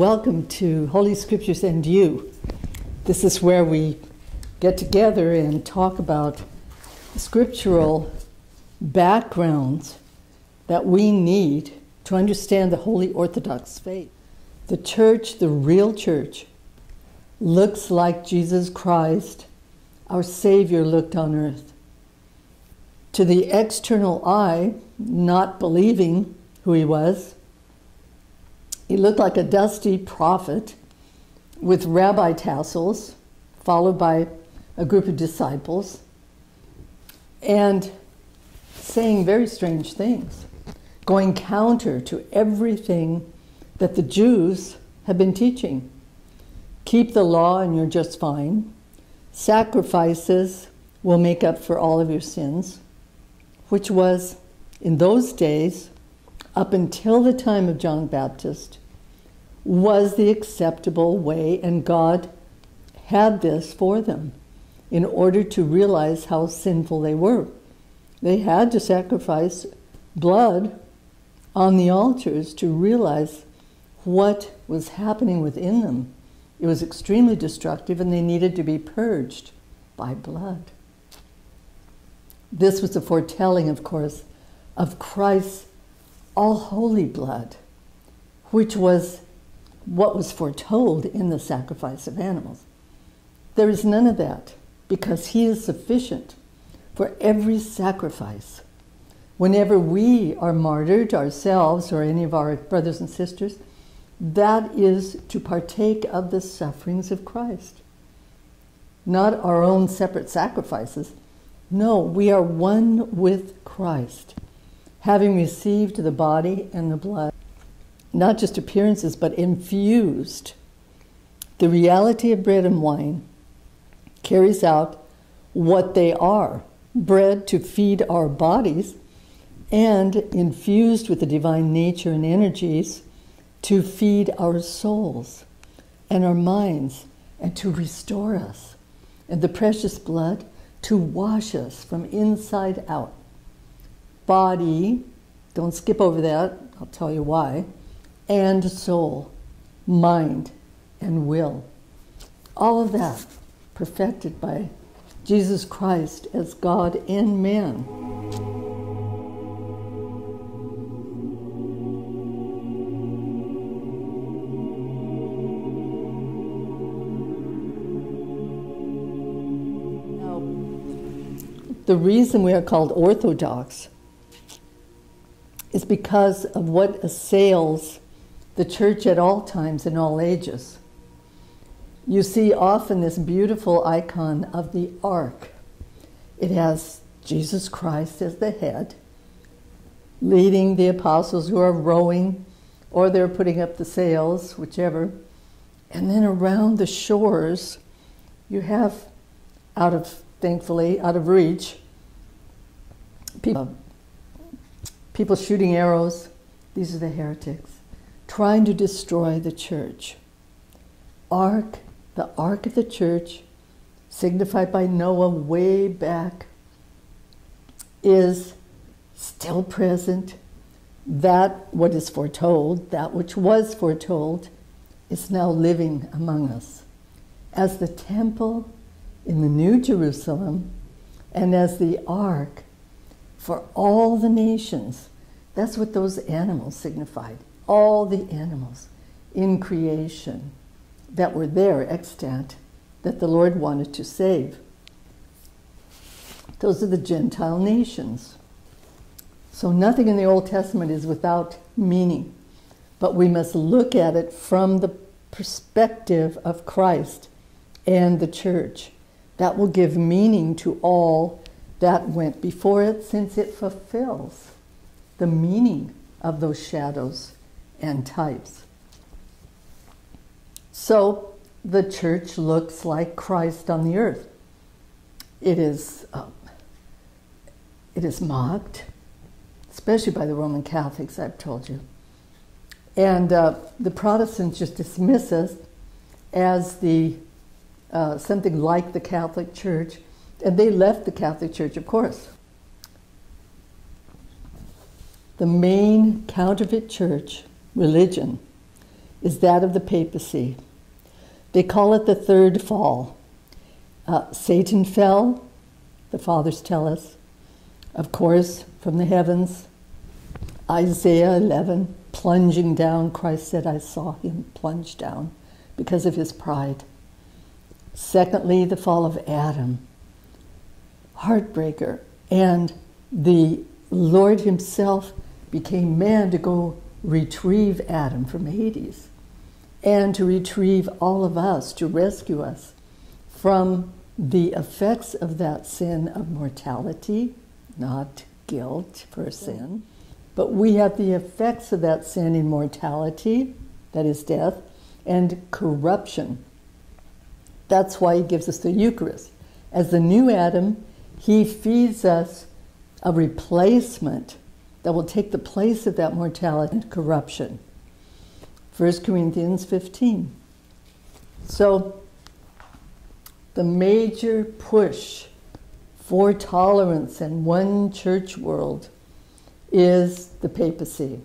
Welcome to Holy Scriptures and You. This is where we get together and talk about scriptural backgrounds that we need to understand the Holy Orthodox faith. The church, the real church, looks like Jesus Christ, our Savior, looked on earth. To the external eye, not believing who he was, he looked like a dusty prophet with rabbi tassels, followed by a group of disciples, and saying very strange things, going counter to everything that the Jews have been teaching. Keep the law and you're just fine. Sacrifices will make up for all of your sins, which was, in those days, up until the time of John Baptist, was the acceptable way, and God had this for them in order to realize how sinful they were. They had to sacrifice blood on the altars to realize what was happening within them. It was extremely destructive, and they needed to be purged by blood. This was a foretelling, of course, of Christ's all holy blood, which was what was foretold in the sacrifice of animals. There is none of that because He is sufficient for every sacrifice. Whenever we are martyred ourselves or any of our brothers and sisters, that is to partake of the sufferings of Christ. Not our own separate sacrifices. No, we are one with Christ, having received the body and the blood, not just appearances, but infused. The reality of bread and wine carries out what they are bread to feed our bodies, and infused with the divine nature and energies to feed our souls and our minds and to restore us, and the precious blood to wash us from inside out. Body, don't skip over that, I'll tell you why, and soul, mind, and will. All of that perfected by Jesus Christ as God and man. The reason we are called Orthodox is because of what assails the church at all times in all ages. You see often this beautiful icon of the ark. It has Jesus Christ as the head, leading the apostles who are rowing or they're putting up the sails, whichever. And then around the shores, you have, out of, thankfully, out of reach, people, people shooting arrows. These are the heretics, trying to destroy the church. Ark, the ark of the church, signified by Noah way back, is still present. That what is foretold, that which was foretold, is now living among us. As the temple in the New Jerusalem and as the ark for all the nations. That's what those animals signified. All the animals in creation that were there extant that the Lord wanted to save. Those are the Gentile nations. So nothing in the Old Testament is without meaning, but we must look at it from the perspective of Christ and the church. That will give meaning to all that went before it, since it fulfills the meaning of those shadows and types. So the church looks like Christ on the earth. It is, um, it is mocked, especially by the Roman Catholics, I've told you. And uh, the Protestants just dismiss us as the uh, something like the Catholic Church, and they left the Catholic Church, of course. The main counterfeit church religion is that of the papacy. They call it the third fall. Uh, Satan fell, the fathers tell us, of course, from the heavens. Isaiah 11, plunging down, Christ said, I saw him plunge down because of his pride. Secondly, the fall of Adam, heartbreaker. And the Lord Himself became man to go retrieve Adam from Hades and to retrieve all of us, to rescue us from the effects of that sin of mortality, not guilt for sin, but we have the effects of that sin in mortality, that is death, and corruption. That's why he gives us the Eucharist. As the new Adam, he feeds us a replacement that will take the place of that mortality and corruption. 1 Corinthians 15. So, the major push for tolerance and one church world is the papacy.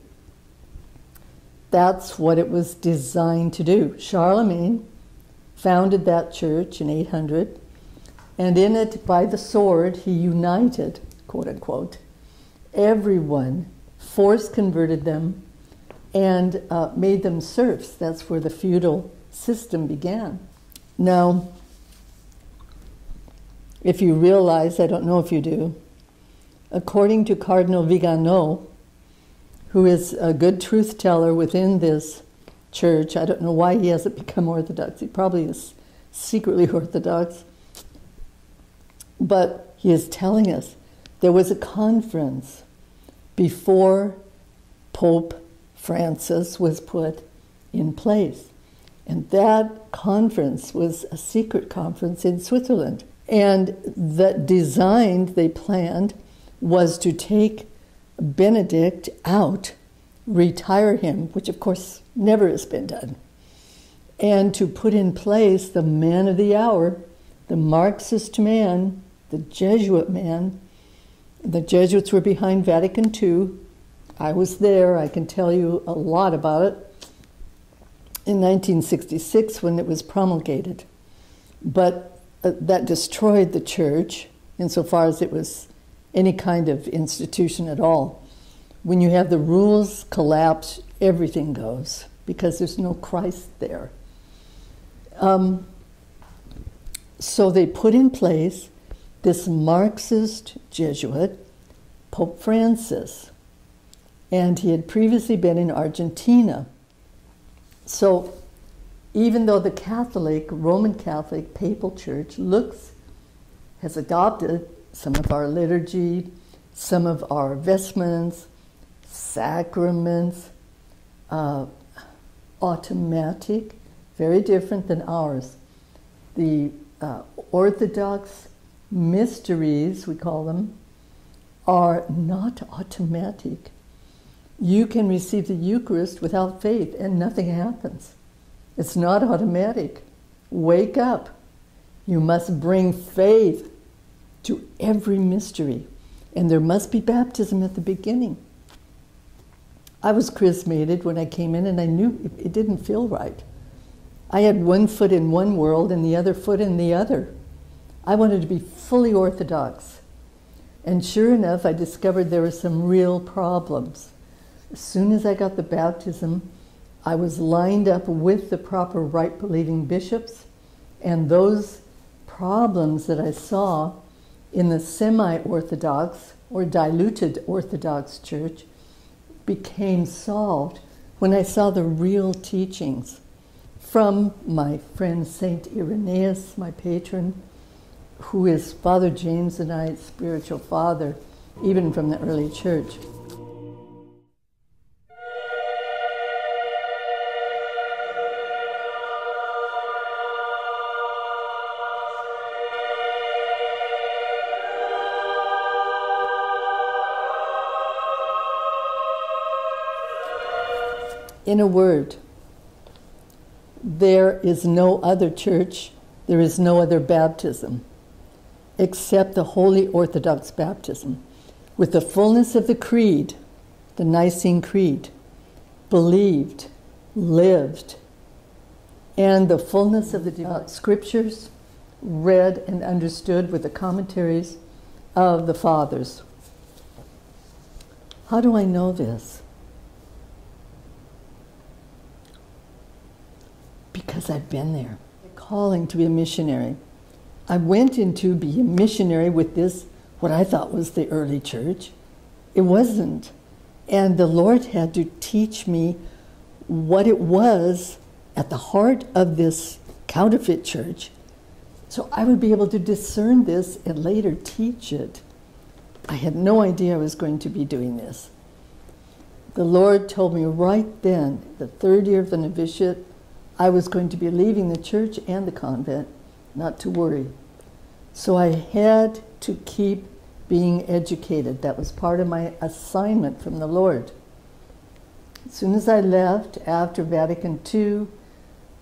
That's what it was designed to do. Charlemagne founded that church in 800, and in it, by the sword, he united, quote unquote, everyone, force converted them, and uh, made them serfs. That's where the feudal system began. Now, if you realize, I don't know if you do, according to Cardinal Vigano, who is a good truth teller within this church, I don't know why he hasn't become Orthodox. He probably is secretly Orthodox. But he is telling us there was a conference before Pope Francis was put in place. And that conference was a secret conference in Switzerland. And the design they planned was to take Benedict out, retire him, which of course never has been done, and to put in place the man of the hour, the Marxist man, the Jesuit man. The Jesuits were behind Vatican II. I was there, I can tell you a lot about it. In 1966, when it was promulgated. But uh, that destroyed the church insofar as it was any kind of institution at all. When you have the rules collapse, everything goes because there's no Christ there. Um, so they put in place this Marxist Jesuit, Pope Francis, and he had previously been in Argentina. So even though the Catholic, Roman Catholic Papal Church looks, has adopted some of our liturgy, some of our vestments, sacraments, uh, automatic, very different than ours. The uh, Orthodox mysteries, we call them, are not automatic. You can receive the Eucharist without faith and nothing happens. It's not automatic. Wake up. You must bring faith to every mystery. And there must be baptism at the beginning. I was chrismated when I came in and I knew it, it didn't feel right. I had one foot in one world and the other foot in the other. I wanted to be fully orthodox. And sure enough, I discovered there were some real problems. As soon as I got the baptism, I was lined up with the proper right believing bishops, and those problems that I saw in the semi Orthodox or diluted Orthodox Church became solved when I saw the real teachings from my friend Saint Irenaeus, my patron, who is Father James and I's spiritual father, even from the early church. In a word, there is no other church, there is no other baptism except the Holy Orthodox baptism with the fullness of the creed, the Nicene Creed, believed lived, and the fullness of the divine scriptures read and understood with the commentaries of the fathers. How do I know this? Because I've been there. Calling to be a missionary. I went in to be a missionary with this, what I thought was the early church. It wasn't. And the Lord had to teach me what it was at the heart of this counterfeit church so I would be able to discern this and later teach it. I had no idea I was going to be doing this. The Lord told me right then, the third year of the novitiate, I was going to be leaving the church and the convent, not to worry. So I had to keep being educated. That was part of my assignment from the Lord. As soon as I left after Vatican II,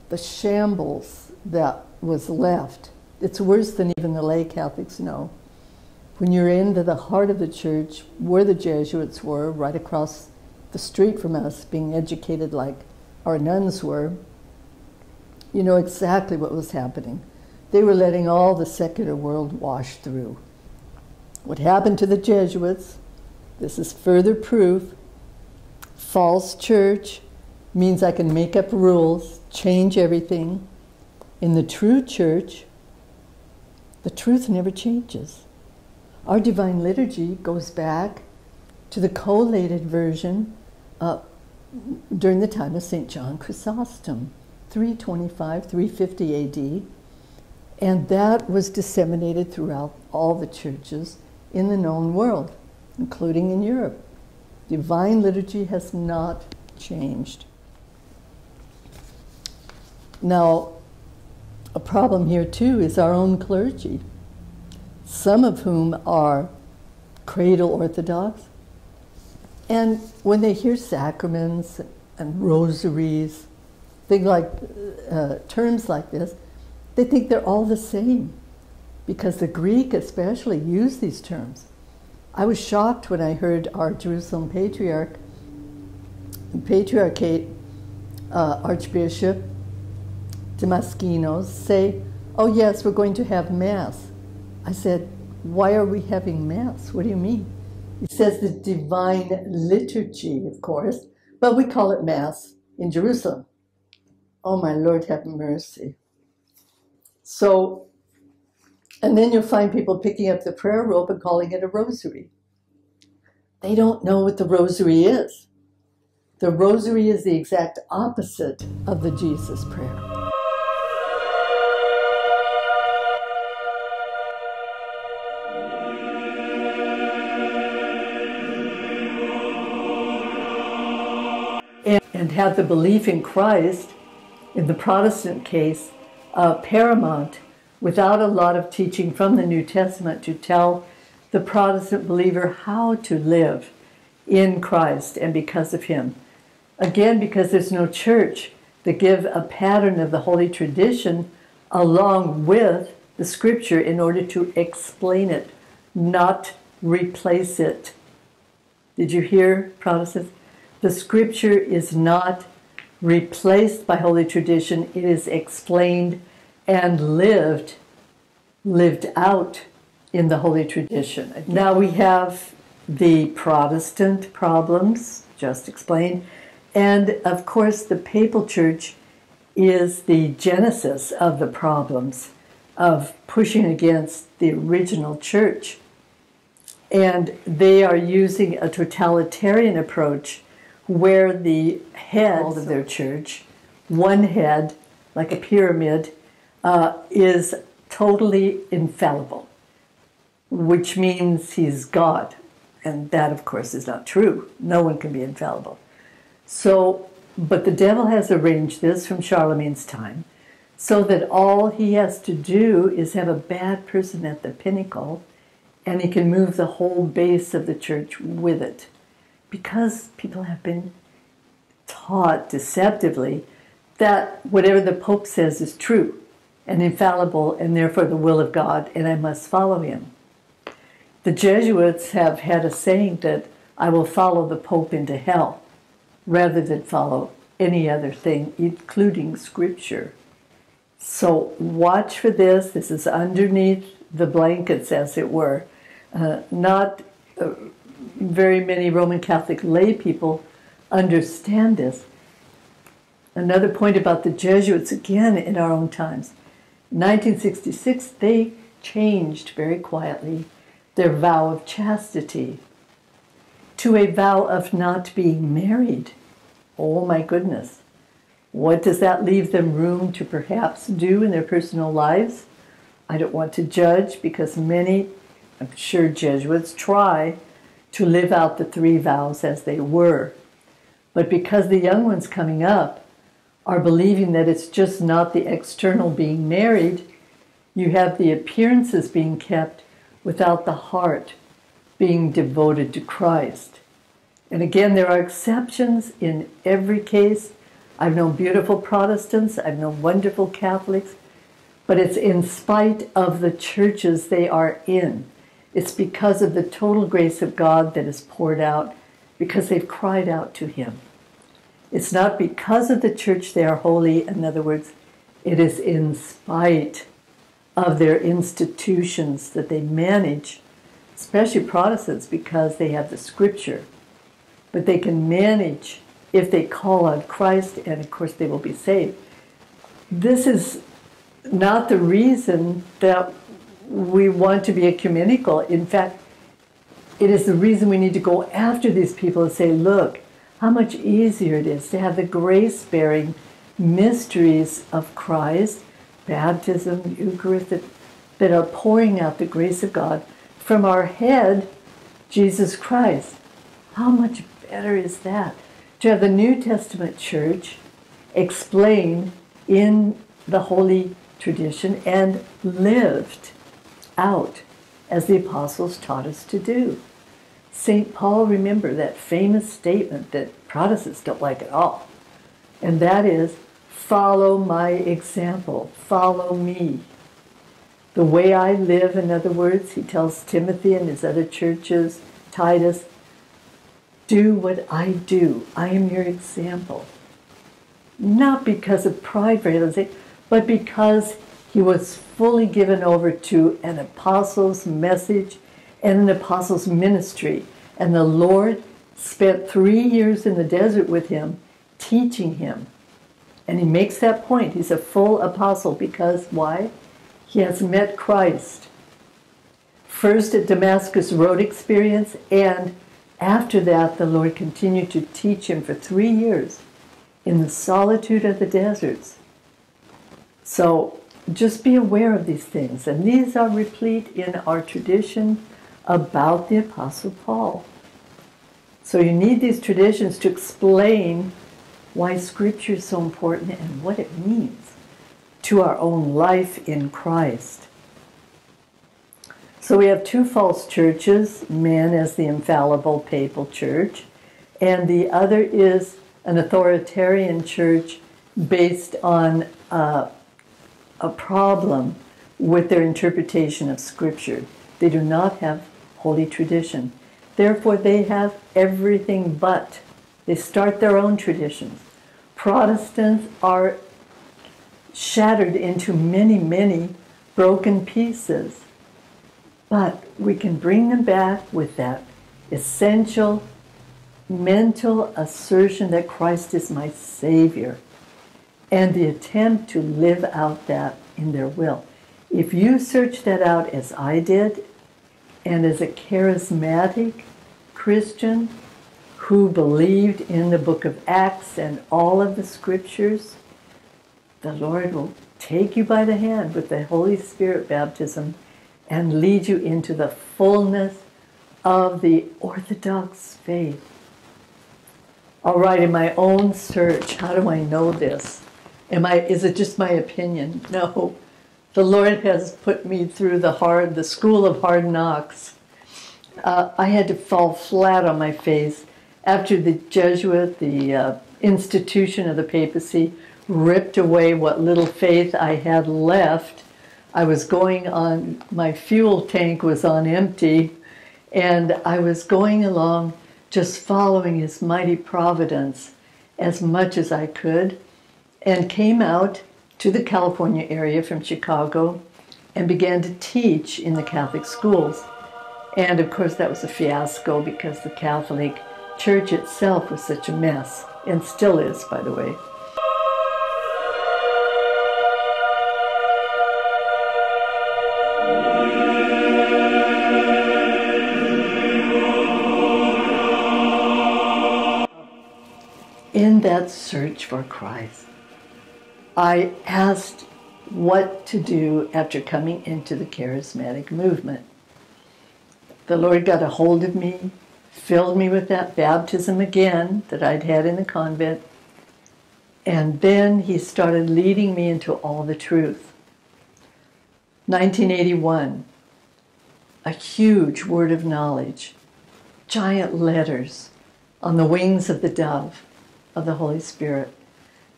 the shambles that was left, it's worse than even the lay Catholics know. When you're into the heart of the church, where the Jesuits were, right across the street from us, being educated like our nuns were, you know exactly what was happening. They were letting all the secular world wash through. What happened to the Jesuits, this is further proof, false church means I can make up rules, change everything. In the true church, the truth never changes. Our divine liturgy goes back to the collated version uh, during the time of St. John Chrysostom, 325, 350 AD. And that was disseminated throughout all the churches in the known world, including in Europe. Divine liturgy has not changed. Now, a problem here too is our own clergy, some of whom are cradle orthodox. And when they hear sacraments and rosaries, things like uh, terms like this, they think they're all the same because the Greek especially use these terms. I was shocked when I heard our Jerusalem patriarch, patriarchate uh, archbishop Damaskinos say, oh yes, we're going to have mass. I said, why are we having mass? What do you mean? He says the divine liturgy, of course, but we call it mass in Jerusalem. Oh my Lord, have mercy. So and then you'll find people picking up the prayer rope and calling it a rosary. They don't know what the rosary is. The rosary is the exact opposite of the Jesus prayer. And, have the belief in Christ, in the Protestant case, uh, paramount without a lot of teaching from the New Testament to tell the Protestant believer how to live in Christ and because of Him. Again, because there's no church that give a pattern of the holy tradition along with the scripture in order to explain it, not replace it. Did you hear, Protestants? The scripture is not replaced by holy tradition, it is explained and lived lived out in the holy tradition. Now we have the Protestant problems, just explained, and of course the papal church is the genesis of the problems of pushing against the original church. And they are using a totalitarian approach where the head of their church, one head, like a pyramid, uh, is totally infallible, which means he's God. And that, of course, is not true. No one can be infallible. So, but the devil has arranged this from Charlemagne's time so that all he has to do is have a bad person at the pinnacle and he can move the whole base of the church with it. Because people have been taught deceptively that whatever the Pope says is true and infallible and therefore the will of God, and I must follow him. The Jesuits have had a saying that I will follow the Pope into hell rather than follow any other thing, including scripture. So watch for this. This is underneath the blankets, as it were. Uh, not uh, very many Roman Catholic lay people understand this. Another point about the Jesuits, again in our own times. 1966, they changed very quietly their vow of chastity to a vow of not being married. Oh my goodness. What does that leave them room to perhaps do in their personal lives? I don't want to judge because many, I'm sure Jesuits try to live out the three vows as they were. But because the young ones coming up are believing that it's just not the external being married, you have the appearances being kept without the heart being devoted to Christ. And again, there are exceptions in every case. I've known beautiful Protestants, I've known wonderful Catholics, but it's in spite of the churches they are in. It's because of the total grace of God that is poured out because they've cried out to Him. It's not because of the church they are holy, in other words, it is in spite of their institutions that they manage, especially Protestants, because they have the scripture. But they can manage if they call on Christ, and of course they will be saved. This is not the reason that we want to be ecumenical. In fact, it is the reason we need to go after these people and say, look, how much easier it is to have the grace bearing mysteries of Christ baptism, Eucharist, that, that are pouring out the grace of God from our head, Jesus Christ. How much better is that? To have the New Testament church explained in the holy tradition and lived out as the apostles taught us to do. St. Paul, remember that famous statement that Protestants don't like at all, and that is Follow my example. Follow me. The way I live, in other words, he tells Timothy and his other churches, Titus, do what I do. I am your example. Not because of pride, but because he was fully given over to an apostle's message and an apostle's ministry. And the Lord spent three years in the desert with him, teaching him and he makes that point. He's a full apostle because why? He has met Christ. First at Damascus road experience, and after that, the Lord continued to teach him for three years in the solitude of the deserts. So just be aware of these things. And these are replete in our tradition about the Apostle Paul. So you need these traditions to explain why Scripture is so important and what it means to our own life in Christ. So we have two false churches man as the infallible papal church, and the other is an authoritarian church based on uh, a problem with their interpretation of Scripture. They do not have holy tradition. Therefore, they have everything but they start their own traditions. Protestants are shattered into many, many broken pieces. But we can bring them back with that essential mental assertion that Christ is my Savior and the attempt to live out that in their will. If you search that out as I did, and as a charismatic Christian, who believed in the book of Acts and all of the scriptures, the Lord will take you by the hand with the Holy Spirit baptism and lead you into the fullness of the Orthodox faith. All right, in my own search, how do I know this? Am I, is it just my opinion? No. The Lord has put me through the hard, the school of hard knocks. Uh, I had to fall flat on my face after the Jesuit, the uh, institution of the papacy, ripped away what little faith I had left, I was going on, my fuel tank was on empty, and I was going along just following his mighty providence as much as I could and came out to the California area from Chicago and began to teach in the Catholic schools. And of course, that was a fiasco because the Catholic Church itself was such a mess, and still is, by the way. In that search for Christ, I asked what to do after coming into the charismatic movement. The Lord got a hold of me, filled me with that baptism again that I'd had in the convent, and then He started leading me into all the truth. 1981, a huge word of knowledge, giant letters on the wings of the dove of the Holy Spirit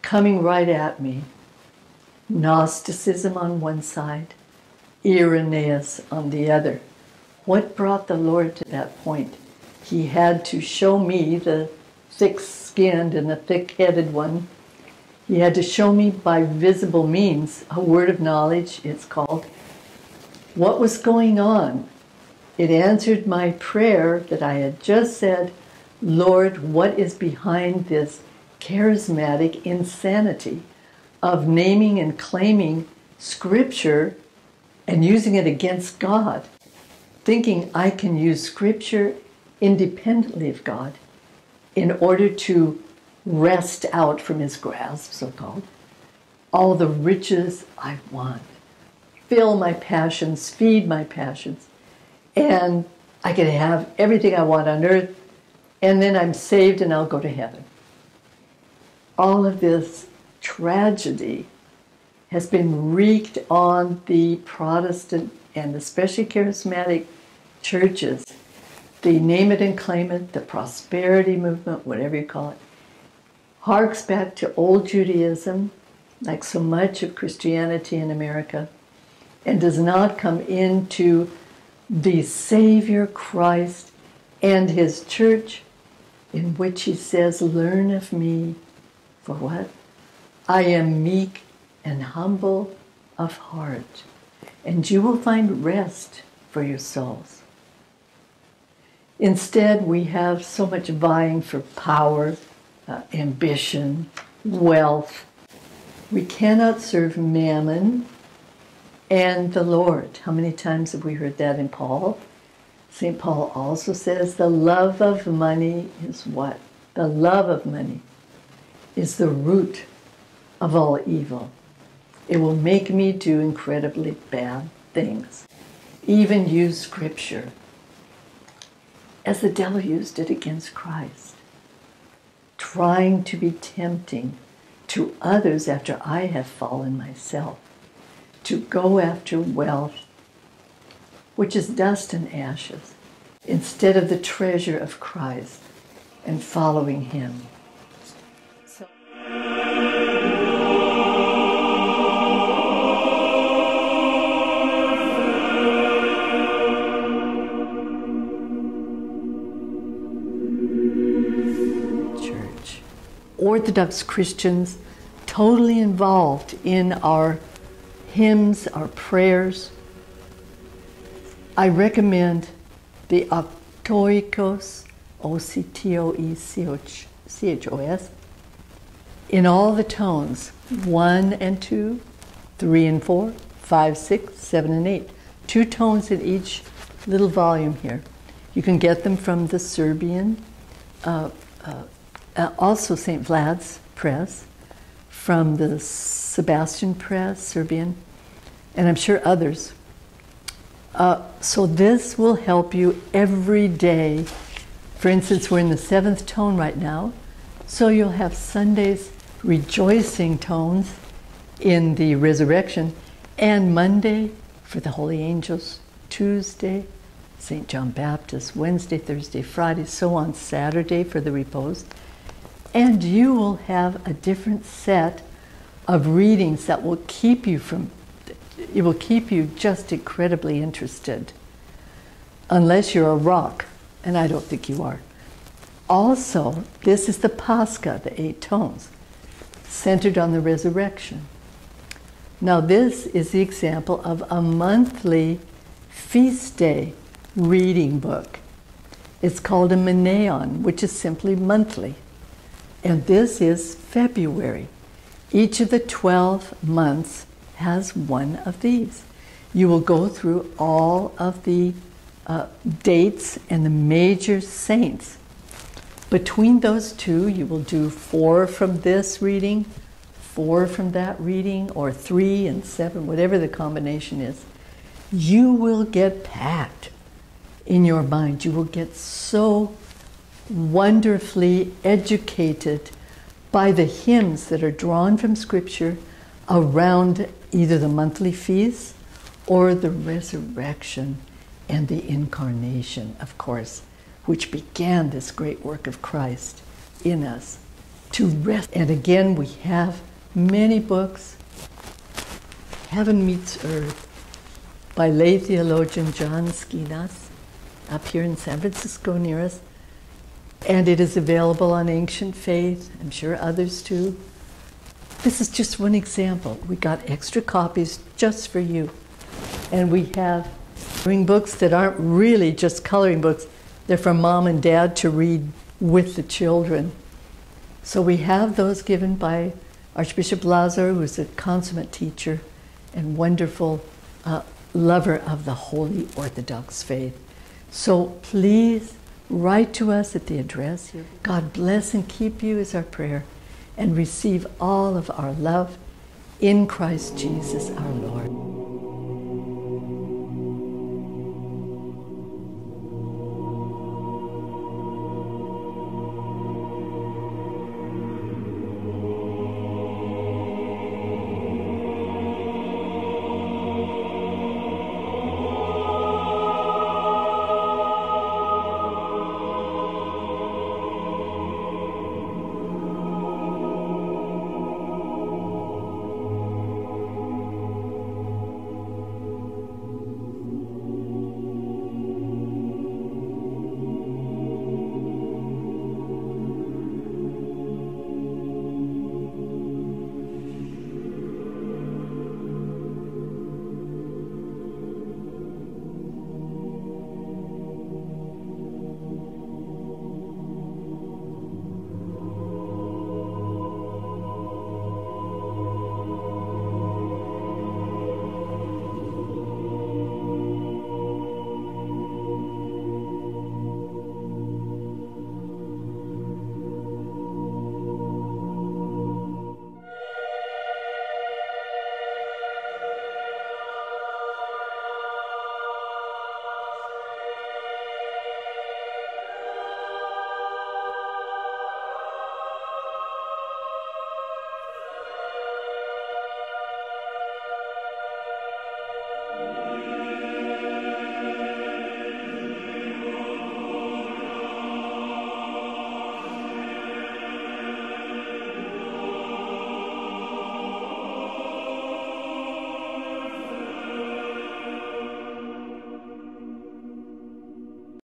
coming right at me. Gnosticism on one side, Irenaeus on the other. What brought the Lord to that point? He had to show me, the thick skinned and the thick headed one, he had to show me by visible means, a word of knowledge, it's called, what was going on. It answered my prayer that I had just said, Lord, what is behind this charismatic insanity of naming and claiming scripture and using it against God? Thinking I can use scripture independently of God in order to wrest out from his grasp, so called, all the riches I want, fill my passions, feed my passions, and I can have everything I want on earth, and then I'm saved and I'll go to heaven. All of this tragedy has been wreaked on the Protestant and especially charismatic churches. The name it and claim it, the prosperity movement, whatever you call it, harks back to old Judaism, like so much of Christianity in America, and does not come into the Savior Christ and his church, in which he says, Learn of me, for what? I am meek and humble of heart, and you will find rest for your souls. Instead, we have so much vying for power uh, ambition, wealth. We cannot serve mammon and the Lord. How many times have we heard that in Paul? St. Paul also says the love of money is what? The love of money is the root of all evil. It will make me do incredibly bad things, even use scripture as the devil used it against Christ trying to be tempting to others after I have fallen myself, to go after wealth, which is dust and ashes, instead of the treasure of Christ and following Him. Orthodox Christians totally involved in our hymns, our prayers. I recommend the Octoechos, O C T O E C H O S, in all the tones one and two, three and four, five, six, seven, and eight. Two tones in each little volume here. You can get them from the Serbian uh, uh, uh, also St. Vlad's Press, from the Sebastian Press, Serbian, and I'm sure others. Uh, so this will help you every day. For instance, we're in the seventh tone right now, so you'll have Sunday's rejoicing tones in the resurrection, and Monday for the holy angels, Tuesday, St. John Baptist, Wednesday, Thursday, Friday, so on, Saturday for the repose, and you will have a different set of readings that will keep you from it will keep you just incredibly interested unless you're a rock and i don't think you are Also, this is the Pascha, the eight tones, centered on the resurrection. Now, this is the example of a monthly feast day reading book. It's called a Menaion, which is simply monthly. And this is February. Each of the 12 months has one of these. You will go through all of the uh, dates and the major saints. Between those two, you will do four from this reading, four from that reading, or three and seven, whatever the combination is. You will get packed in your mind. You will get so wonderfully educated by the hymns that are drawn from Scripture around either the monthly feasts or the resurrection and the incarnation, of course, which began this great work of Christ in us to rest. And again, we have many books. Heaven Meets Earth by lay theologian John Skenazy up here in San Francisco near us. And it is available on Ancient Faith, I'm sure others too. This is just one example. We got extra copies just for you. And we have coloring books that aren't really just coloring books, they're for mom and dad to read with the children. So we have those given by Archbishop Lazar, who's a consummate teacher and wonderful uh, lover of the Holy Orthodox faith. So please write to us at the address. God bless and keep you is our prayer, and receive all of our love in Christ Jesus our Lord.